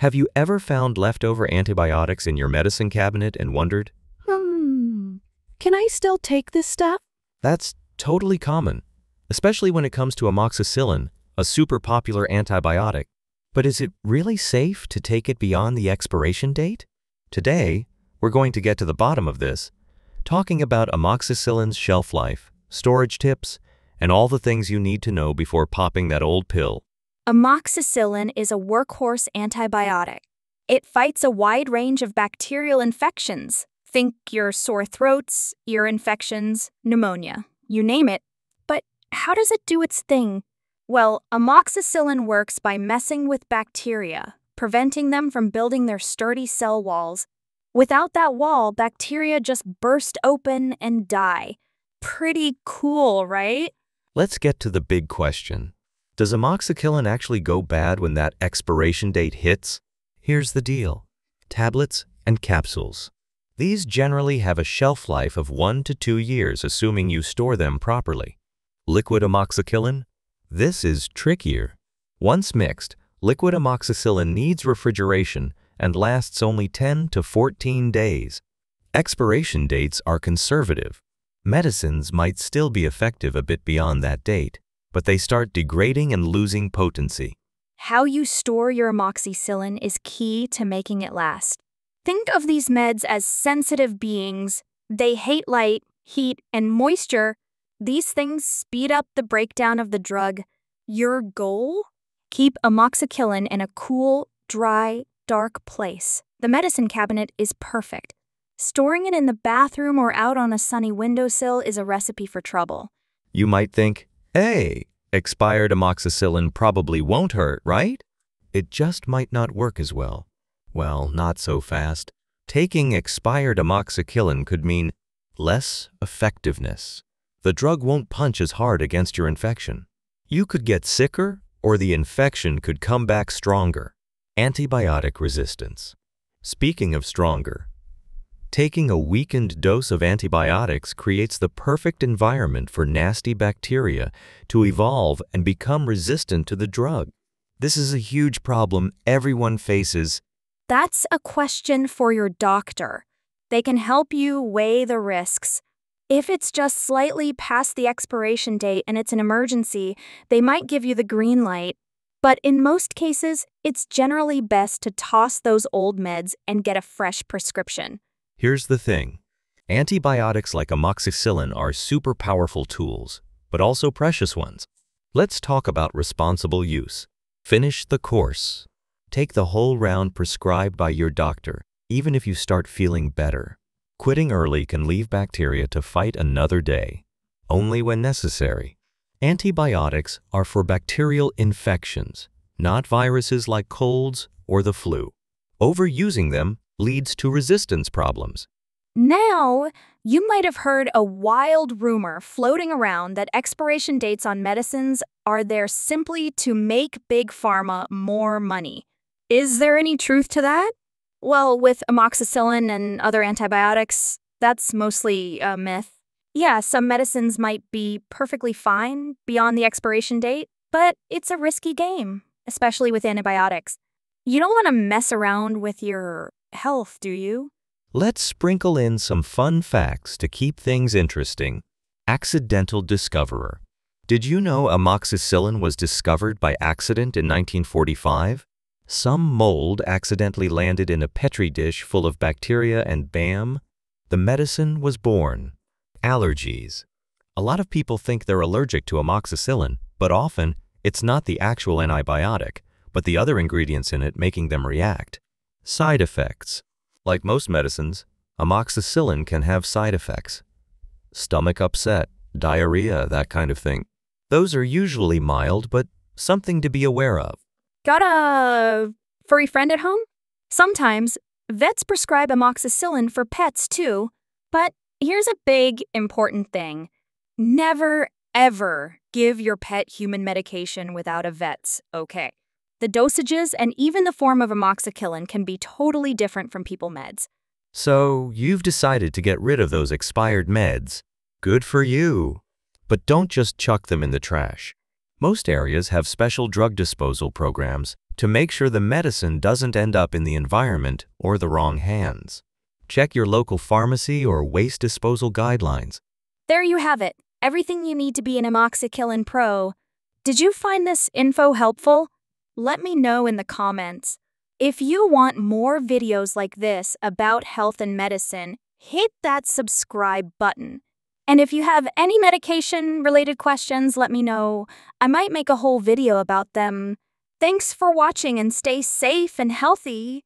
Have you ever found leftover antibiotics in your medicine cabinet and wondered? Hmm. Can I still take this stuff? That's totally common, especially when it comes to amoxicillin, a super popular antibiotic. But is it really safe to take it beyond the expiration date? Today, we're going to get to the bottom of this, talking about amoxicillin's shelf life, storage tips, and all the things you need to know before popping that old pill. Amoxicillin is a workhorse antibiotic. It fights a wide range of bacterial infections. Think your sore throats, ear infections, pneumonia, you name it. But how does it do its thing? Well, amoxicillin works by messing with bacteria, preventing them from building their sturdy cell walls. Without that wall, bacteria just burst open and die. Pretty cool, right? Let's get to the big question. Does amoxicillin actually go bad when that expiration date hits? Here's the deal. Tablets and capsules. These generally have a shelf life of one to two years assuming you store them properly. Liquid amoxicillin? This is trickier. Once mixed, liquid amoxicillin needs refrigeration and lasts only 10 to 14 days. Expiration dates are conservative. Medicines might still be effective a bit beyond that date, but they start degrading and losing potency. How you store your amoxicillin is key to making it last. Think of these meds as sensitive beings. They hate light, heat, and moisture. These things speed up the breakdown of the drug. Your goal? Keep amoxicillin in a cool, dry, dark place. The medicine cabinet is perfect. Storing it in the bathroom or out on a sunny windowsill is a recipe for trouble. You might think, hey, expired amoxicillin probably won't hurt, right? It just might not work as well. Well, not so fast. Taking expired amoxicillin could mean less effectiveness. The drug won't punch as hard against your infection. You could get sicker or the infection could come back stronger. Antibiotic resistance. Speaking of stronger, taking a weakened dose of antibiotics creates the perfect environment for nasty bacteria to evolve and become resistant to the drug. This is a huge problem everyone faces. That's a question for your doctor. They can help you weigh the risks. If it's just slightly past the expiration date and it's an emergency, they might give you the green light. But in most cases, it's generally best to toss those old meds and get a fresh prescription. Here's the thing. Antibiotics like amoxicillin are super powerful tools, but also precious ones. Let's talk about responsible use. Finish the course. Take the whole round prescribed by your doctor, even if you start feeling better. Quitting early can leave bacteria to fight another day, only when necessary. Antibiotics are for bacterial infections, not viruses like colds or the flu. Overusing them leads to resistance problems. Now, you might have heard a wild rumor floating around that expiration dates on medicines are there simply to make Big Pharma more money. Is there any truth to that? Well, with amoxicillin and other antibiotics, that's mostly a myth. Yeah, some medicines might be perfectly fine beyond the expiration date, but it's a risky game, especially with antibiotics. You don't want to mess around with your health, do you? Let's sprinkle in some fun facts to keep things interesting. Accidental discoverer. Did you know amoxicillin was discovered by accident in 1945? Some mold accidentally landed in a petri dish full of bacteria and bam, the medicine was born. Allergies. A lot of people think they're allergic to amoxicillin, but often it's not the actual antibiotic, but the other ingredients in it making them react. Side effects. Like most medicines, amoxicillin can have side effects. Stomach upset, diarrhea, that kind of thing. Those are usually mild, but something to be aware of. Got a furry friend at home? Sometimes vets prescribe amoxicillin for pets too, but here's a big, important thing. Never, ever give your pet human medication without a vet's okay. The dosages and even the form of amoxicillin can be totally different from people meds. So, you've decided to get rid of those expired meds. Good for you. But don't just chuck them in the trash. Most areas have special drug disposal programs to make sure the medicine doesn't end up in the environment or the wrong hands. Check your local pharmacy or waste disposal guidelines. There you have it. Everything you need to be an amoxicillin pro. Did you find this info helpful? Let me know in the comments. If you want more videos like this about health and medicine, hit that subscribe button. And if you have any medication related questions, let me know. I might make a whole video about them. Thanks for watching and stay safe and healthy.